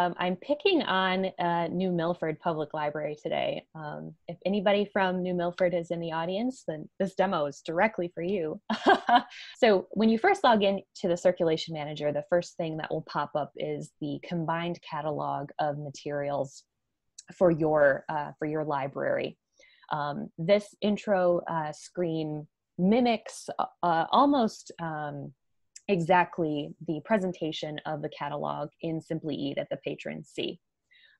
Um, I'm picking on uh, New Milford Public Library today. Um, if anybody from New Milford is in the audience, then this demo is directly for you. so when you first log in to the Circulation Manager, the first thing that will pop up is the combined catalog of materials for your, uh, for your library. Um, this intro uh, screen mimics uh, almost um, exactly the presentation of the catalog in Simply E that the patrons see.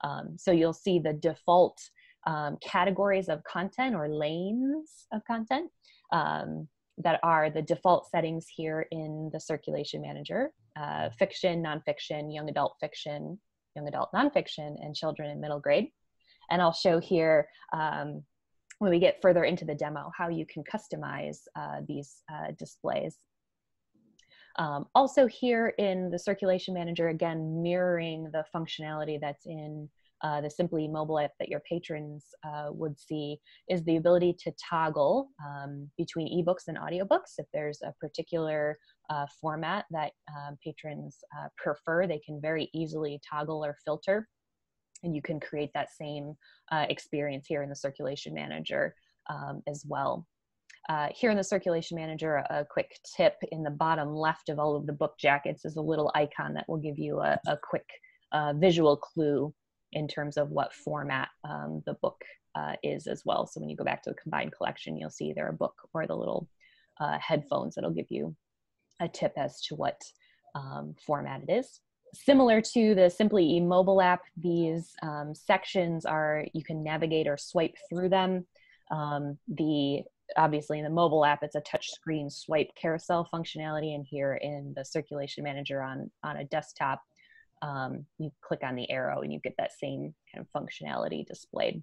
Um, so you'll see the default um, categories of content or lanes of content um, that are the default settings here in the circulation manager, uh, fiction, nonfiction, young adult fiction, young adult nonfiction, and children in middle grade. And I'll show here um, when we get further into the demo how you can customize uh, these uh, displays um, also here in the circulation manager, again, mirroring the functionality that's in uh, the Simply mobile app that your patrons uh, would see is the ability to toggle um, between ebooks and audiobooks. If there's a particular uh, format that um, patrons uh, prefer, they can very easily toggle or filter. And you can create that same uh, experience here in the circulation manager um, as well. Uh, here in the circulation manager, a quick tip in the bottom left of all of the book jackets is a little icon that will give you a, a quick uh, visual clue in terms of what format um, the book uh, is as well. So when you go back to the combined collection, you'll see either a book or the little uh, headphones that'll give you a tip as to what um, format it is. Similar to the Simply E mobile app, these um, sections are, you can navigate or swipe through them. Um, the obviously in the mobile app it's a touch screen swipe carousel functionality and here in the circulation manager on on a desktop um, you click on the arrow and you get that same kind of functionality displayed